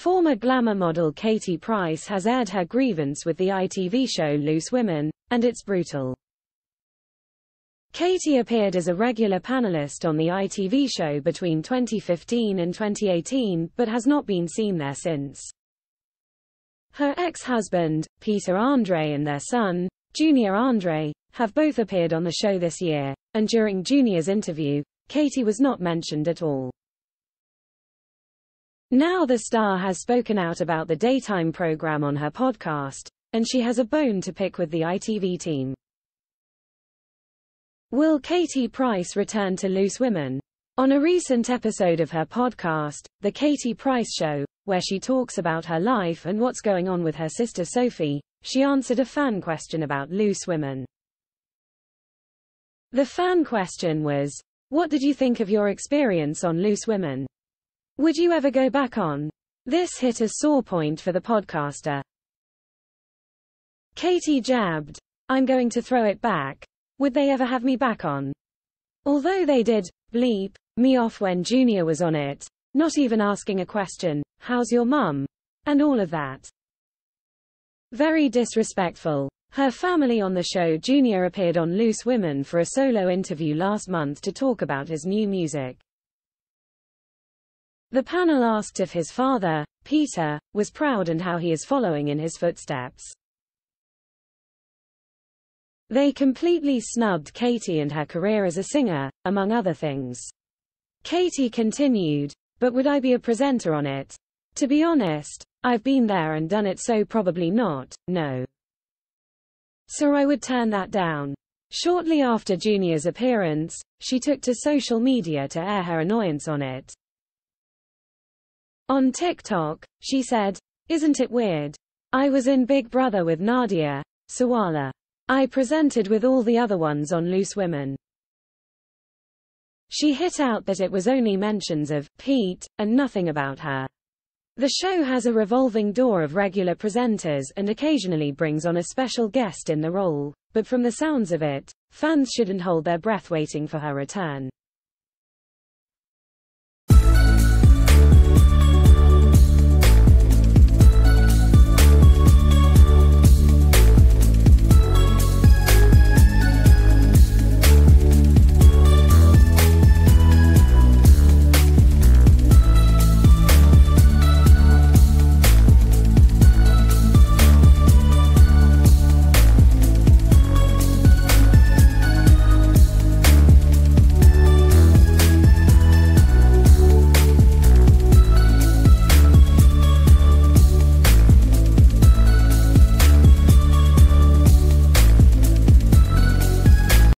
Former glamour model Katie Price has aired her grievance with the ITV show Loose Women, and it's brutal. Katie appeared as a regular panelist on the ITV show between 2015 and 2018, but has not been seen there since. Her ex-husband, Peter Andre and their son, Junior Andre, have both appeared on the show this year, and during Junior's interview, Katie was not mentioned at all. Now the star has spoken out about the daytime program on her podcast, and she has a bone to pick with the ITV team. Will Katie Price return to Loose Women? On a recent episode of her podcast, The Katie Price Show, where she talks about her life and what's going on with her sister Sophie, she answered a fan question about Loose Women. The fan question was, What did you think of your experience on Loose Women? Would you ever go back on? This hit a sore point for the podcaster. Katie jabbed, I'm going to throw it back. Would they ever have me back on? Although they did, bleep, me off when Junior was on it, not even asking a question, how's your mum? And all of that. Very disrespectful. Her family on the show Junior appeared on Loose Women for a solo interview last month to talk about his new music. The panel asked if his father, Peter, was proud and how he is following in his footsteps. They completely snubbed Katie and her career as a singer, among other things. Katie continued, but would I be a presenter on it? To be honest, I've been there and done it so probably not, no. So I would turn that down. Shortly after Junior's appearance, she took to social media to air her annoyance on it. On TikTok, she said, Isn't it weird? I was in Big Brother with Nadia, Sawalha. I presented with all the other ones on Loose Women. She hit out that it was only mentions of Pete, and nothing about her. The show has a revolving door of regular presenters and occasionally brings on a special guest in the role, but from the sounds of it, fans shouldn't hold their breath waiting for her return.